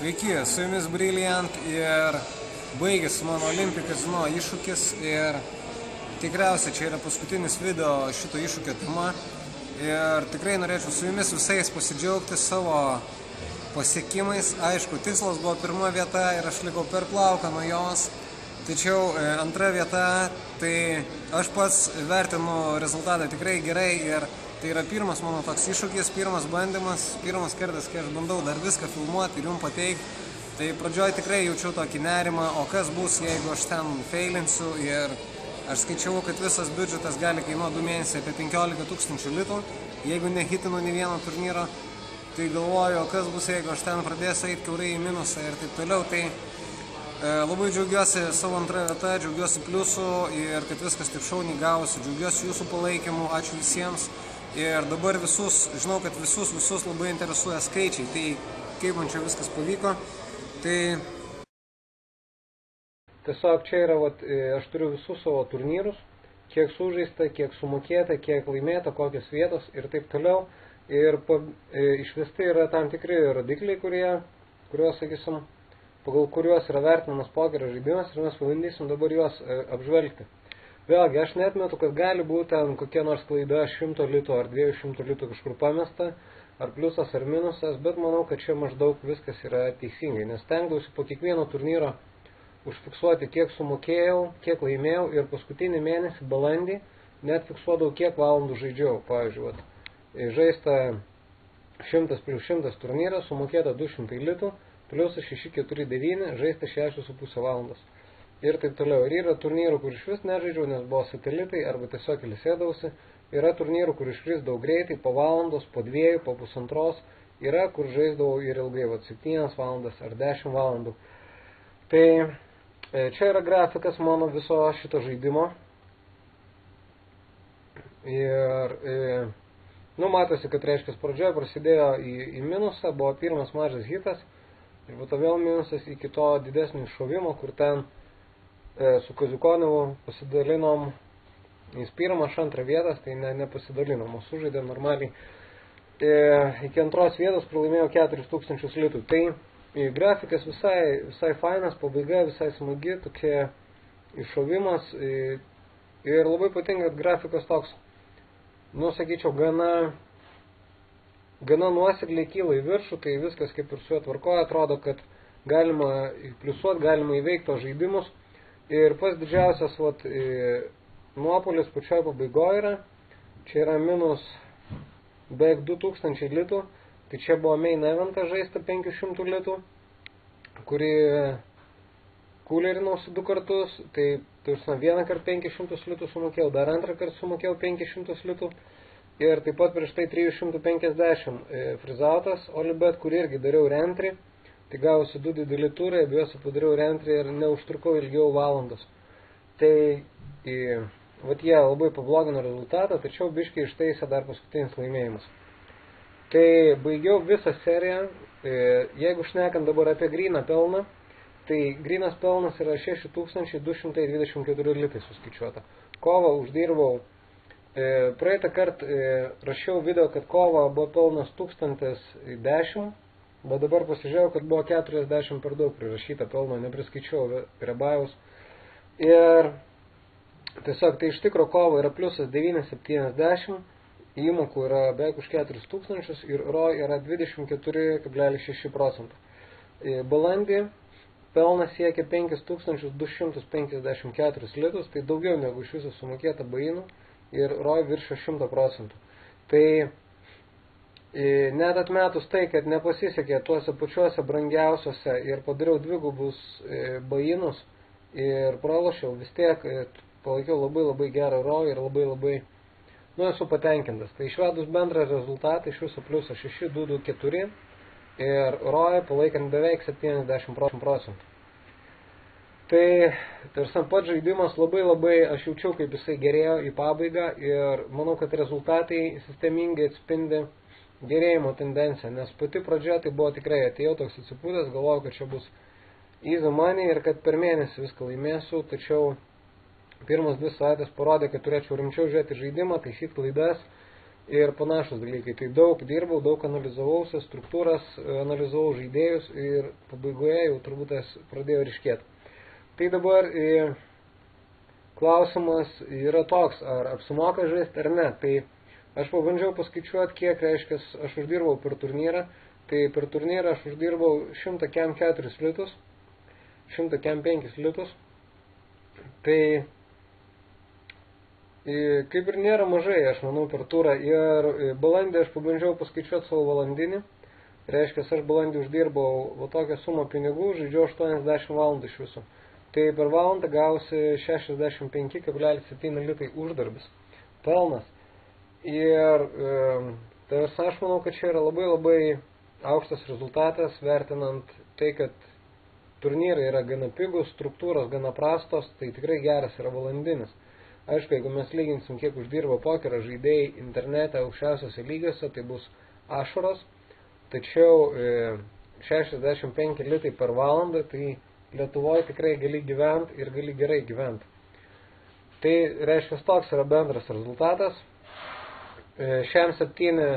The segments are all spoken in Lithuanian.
Sveiki, su jumis Brilliant ir baigėsi mano Olimpik kazino iššūkis ir tikriausiai čia yra paskutinis video šito iššūkio tema ir tikrai norėčiau su jumis visais pasidžiaugti savo pasiekimais. Aišku, tikslas buvo pirma vieta ir aš likau per plauką nuo jos, tačiau e, antra vieta, tai aš pats vertinu rezultatą tikrai gerai ir tai yra pirmas mano toks iššūkis, pirmas bandymas, pirmas kartas, kai aš bandau dar viską filmuoti ir jums pateikti Tai pradžioj tikrai jaučiau tokį nerimą, o kas bus, jeigu aš ten feilinsiu ir aš skaičiau, kad visas biudžetas gali kainuoti 2 mėnesiai apie 15 tūkstančių litų, jeigu nehitinu nei vieno turnyro, tai galvoju, kas bus, jeigu aš ten pradėsiu eiti kiaurai į minusą ir taip toliau. Tai e, labai džiaugiuosi savo antrą vietą, džiaugiuosi pliusų ir kad viskas taip šauniai gavosi, džiaugiuosi jūsų palaikymu, ačiū visiems. Ir dabar visus, žinau, kad visus, visus labai interesuoja skaičiai, tai kaip man čia viskas pavyko. Tai tiesiog čia yra, vat, e, aš turiu visus savo turnyrus, kiek sužaista, kiek sumokėta, kiek laimėta, kokios vietos ir taip toliau. Ir pa, e, išvesti yra tam tikri rodikliai, kurie, kuriuos, sakysim, pagal kuriuos yra vertinamas pokerio žaidimas ir mes pabandysim dabar juos e, apžvelgti. Vėlgi, aš netmetu, kad gali būti ten kokia nors klaida 100 litų ar 200 litų kažkur pamesta, ar pliusas ar minusas, bet manau, kad čia maždaug viskas yra teisingai, nes tengiausi po kiekvieno turnyro užfiksuoti, kiek sumokėjau, kiek laimėjau ir paskutinį mėnesį, balandį, net fiksuodavau, kiek valandų žaidžiau. Pavyzdžiui, vat, žaista 100 plus 100 turnyras, sumokėta 200 litų, pliusas 649, žaista 6,5 valandos. Ir taip toliau. Ir yra turnyrų, kur iš vis nežaidžiau, nes buvo satelitai arba tiesiog ilsėdausi. Yra turnyrų, kur iškrisdavau greitai, po valandos, po dviejų, po pusantros. Yra, kur žaisdavau ir ilgai, va, 7 valandas ar 10 valandų. Tai e, čia yra grafikas mano viso šito žaidimo. Ir, e, nu, matosi, kad reiškia, pradžioje prasidėjo į, į minusą, buvo pirmas mažas hitas. Ir po to vėl minusas iki to didesnio iššovimo, kur ten su Kazikonovu pasidalinom Jis pirmą, aš antrą vietas, tai ne, nepasidalino, mūsų sužaidė normaliai. E, iki antros vietos pralaimėjau 4000 litų. Tai e, grafikas visai, visai fainas, pabaiga visai smagi, tokia iššovimas. E, ir labai patinka, kad grafikas toks, nu, sakyčiau, gana, gana nuosekliai kyla į viršų, tai viskas kaip ir su juo tvarkoja, atrodo, kad galima pliusuoti, galima įveikti tos žaidimus. Ir pas didžiausias, vat, e, nuopolis pačioje pabaigoje yra, čia yra minus beveik 2000 litų, tai čia buvo main eventą žaista 500 litų, kuri kūlerinausi du kartus, tai tursime vieną kartą 500 litų sumokėjau, dar antrą kartą sumokėjau 500 litų. Ir taip pat prieš tai 350 e, frizautas, Olibet, kurį irgi dariau rentry, tai gavosi du dideli turai, abiejose padariau rentry ir neužtrukau ilgiau valandos. Tai į Vat jie labai pablogino rezultatą, tačiau biškiai ištaisė dar paskutinis laimėjimas. Tai baigiau visą seriją, e, jeigu šnekant dabar apie gryną pelną, tai grynas pelnas yra 6224 litai suskaičiuota. Kovą uždirbau, e, praeitą kartą e, rašiau video, kad kova buvo pelnas 1010, bet dabar pasižiūrėjau, kad buvo 40 per daug prirašyta pelno, nepriskaičiau Rebajaus. Ir Tiesiog tai iš tikro kovo yra pliusas 9,70, įmokų yra beveik už 4 tūkstančius ir ROI yra 24,6 procentų. E, balandį pelnas siekia 5254 litus, tai daugiau negu iš viso sumokėta bainų ir ROI viršo 100 procentų. Tai net atmetus tai, kad nepasisekė tuose pačiuose brangiausiuose ir padariau dvigubus e, bainus ir pralošiau, vis tiek palaikiau labai labai gerą ROI ir labai labai, nu, esu patenkintas. Tai išvedus bendrą rezultatą iš viso pliusą 6, 2, 2, 4 ir ROI palaikant beveik 70 procentų. Tai, tarsi pats žaidimas labai labai, aš jaučiau, kaip jisai gerėjo į pabaigą ir manau, kad rezultatai sistemingai atspindi gerėjimo tendenciją, nes pati pradžia tai buvo tikrai, atėjau toks atsipūtęs, galvojau, kad čia bus easy money ir kad per mėnesį viską laimėsiu, tačiau Pirmas dvi savaitės parodė, kad turėčiau rimčiau žiūrėti žaidimą, taisyti klaidas ir panašus dalykai. Tai daug dirbau, daug analizavausi, struktūras, analizavau žaidėjus ir pabaigoje jau turbūt tas pradėjo ryškėti. Tai dabar e, klausimas yra toks, ar apsimoka žaisti ar ne. Tai aš pabandžiau paskaičiuoti, kiek reiškia aš uždirbau per turnyrą. Tai per turnyrą aš uždirbau 104 litus, 105 litus. Tai kaip ir nėra mažai, aš manau, per turą. Ir balandį aš pabandžiau paskaičiuoti savo valandinį. Reiškia, aš balandį uždirbau va tokią sumą pinigų, žaidžiu 80 valandų iš viso. Tai per valandą gausi 65,7 litai uždarbis. Pelnas. Ir tai aš manau, kad čia yra labai labai aukštas rezultatas, vertinant tai, kad turnyrai yra gana pigus, struktūros gana prastos, tai tikrai geras yra valandinis. Aišku, jeigu mes lyginsim, kiek uždirba pokerio žaidėjai internete aukščiausiose lygiuose, tai bus ašaros, tačiau e, 65 litai per valandą, tai Lietuvoje tikrai gali gyventi ir gali gerai gyventi. Tai reiškia, toks yra bendras rezultatas. Septyni,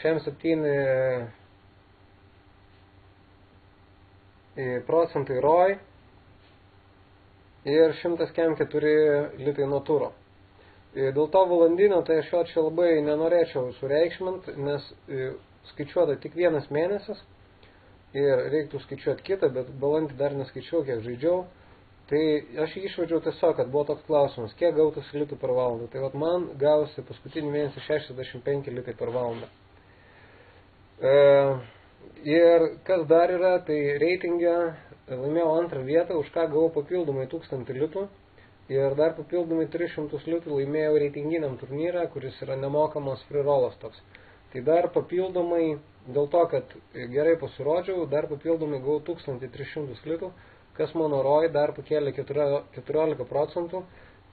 šiam septyni e, procentai ROI ir 104 litai nuo turo. Dėl to valandinio, tai aš jo čia labai nenorėčiau sureikšmint, nes skaičiuota tik vienas mėnesis ir reiktų skaičiuoti kitą, bet balandį dar neskaičiau, kiek žaidžiau. Tai aš jį išvadžiau tiesiog, kad buvo toks klausimas, kiek gautas litų per valandą. Tai vat man gausi paskutinį mėnesį 65 litai per valandą. E, ir kas dar yra, tai reitingė laimėjau antrą vietą, už ką gavau papildomai 1000 litų ir dar papildomai 300 litų laimėjau reitinginiam turnyrą, kuris yra nemokamas frirolas toks. Tai dar papildomai, dėl to, kad gerai pasirodžiau, dar papildomai gavau 1300 litų, kas mano roj dar pakėlė 14 procentų.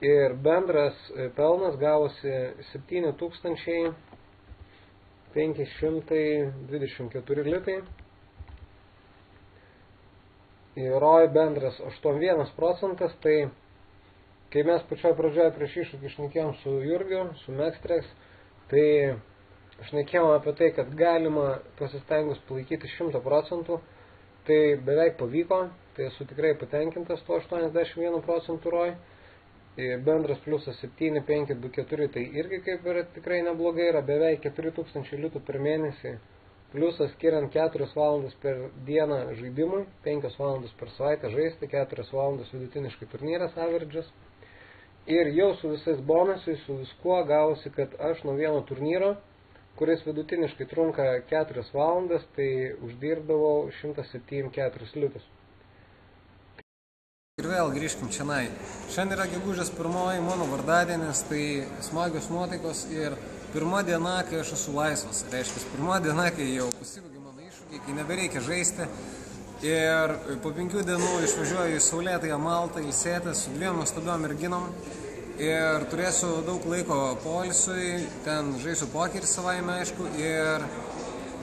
Ir bendras pelnas gavosi 7524 litai. ROI bendras 81 procentas, tai kai mes pačioje pradžioje prieš iššūkį šnekėjom su Jurgiu, su Mextrex, tai šnekėjom apie tai, kad galima pasistengus palaikyti 100 procentų, tai beveik pavyko, tai esu tikrai patenkintas to 81 procentų ROI. Bendras pliusas 7, 5, 2, 4, tai irgi kaip ir tikrai neblogai, yra beveik 4000 litų per mėnesį Pliusas skiriant 4 valandas per dieną žaidimui, 5 valandas per savaitę žaisti, 4 valandas vidutiniškai turnyras average'as. Ir jau su visais bonusais, su viskuo gavosi, kad aš nuo vieno turnyro, kuris vidutiniškai trunka 4 valandas, tai uždirbdavau 174 litus. Vėl grįžkim čia. Šiandien yra gegužės pirmoji mano vardadienis, tai smagios nuotaikos ir pirma diena, kai aš esu laisvas. Reiškia, pirma diena, kai jau pasibaigia mano iššūkiai, kai nebereikia žaisti. Ir po penkių dienų išvažiuoju į Saulėtąją Maltą, ilsėtis su dviem nuostabiom merginom. Ir turėsiu daug laiko polisui, ten žaisiu pokerį savaime, aišku. Ir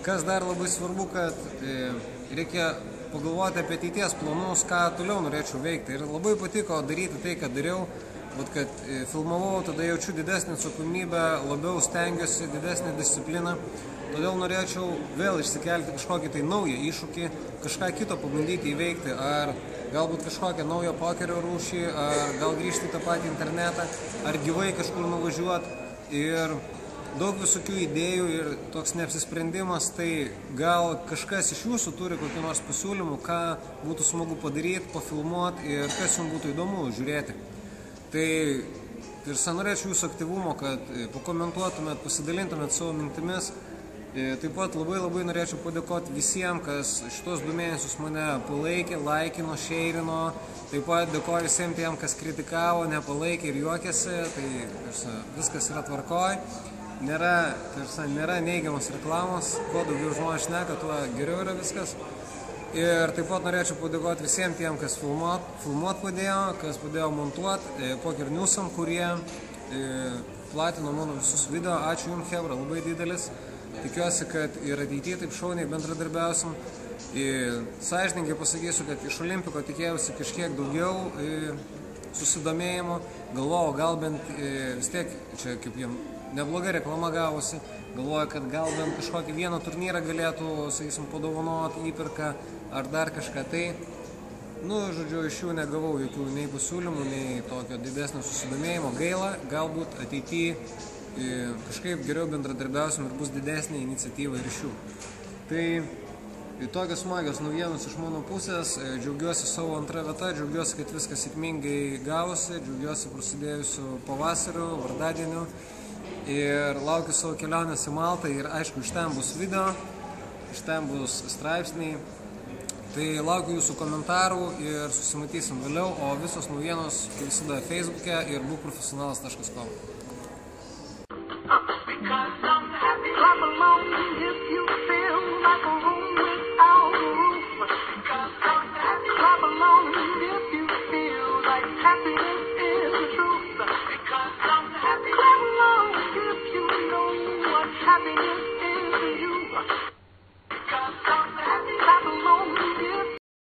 kas dar labai svarbu, kad e, reikia pagalvoti apie ateities planus, ką toliau norėčiau veikti. Ir labai patiko daryti tai, ką dariau bet kad e, filmavau, tada jaučiu didesnį atsakomybę, labiau stengiuosi, didesnį discipliną. Todėl norėčiau vėl išsikelti kažkokį tai naują iššūkį, kažką kito pabandyti įveikti, ar galbūt kažkokią naują pokerio rūšį, ar gal grįžti į tą patį internetą, ar gyvai kažkur nuvažiuoti. Ir daug visokių idėjų ir toks neapsisprendimas, tai gal kažkas iš jūsų turi kokių nors pasiūlymų, ką būtų smagu padaryti, pafilmuoti ir kas jums būtų įdomu žiūrėti. Tai ir norėčiau jūsų aktyvumo, kad e, pakomentuotumėt, pasidalintumėt savo mintimis. E, taip pat labai labai norėčiau padėkoti visiems, kas šitos du mėnesius mane palaikė, laikino, šeirino. Taip pat dėkoju visiems tiem, kas kritikavo, nepalaikė ir juokėsi. Tai viskas yra tvarkoj. Nėra, tarsi, nėra neigiamos reklamos. Kuo daugiau žmonės šneka, tuo geriau yra viskas. Ir taip pat norėčiau padėkoti visiems tiem, kas filmuot, filmuot padėjo, kas padėjo montuot, e, Poker Newsam, kurie e, platino mano visus video. Ačiū Jums, Hebra, labai didelis. Tikiuosi, kad ir ateityje taip šauniai bendradarbiausim. Sąžininkai pasakysiu, kad iš Olimpiko tikėjausi kažkiek daugiau e, susidomėjimo. Galvojau, gal bent vis tiek čia kaip jiems nebloga reklama gavosi. Galvoju, kad gal bent kažkokį vieną turnyrą galėtų, sakysim, padovanoti įpirką ar dar kažką. Tai, nu, žodžiu, iš jų negavau jokių nei pasiūlymų, nei tokio didesnio susidomėjimo. Gaila, galbūt ateityje kažkaip geriau bendradarbiausim ir bus didesnė iniciatyva ir iš jų. Tai tokios smagios naujienos iš mano pusės. E, džiaugiuosi savo antrą vietą, džiaugiuosi, kad viskas sėkmingai gavosi, džiaugiuosi prasidėjusiu pavasariu, vardadieniu ir laukiu savo kelionės į Maltą ir aišku, iš ten bus video, iš ten bus straipsniai. Tai laukiu jūsų komentarų ir susimatysim vėliau, o visos naujienos, visada, Facebook'e ir būkprofesionalas.com.